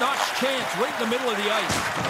top-notch chance right in the middle of the ice.